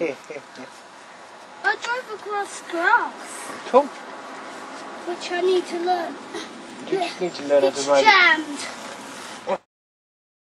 I drove across grass, Cool. which I need to learn. You just need to learn how to ride. jammed.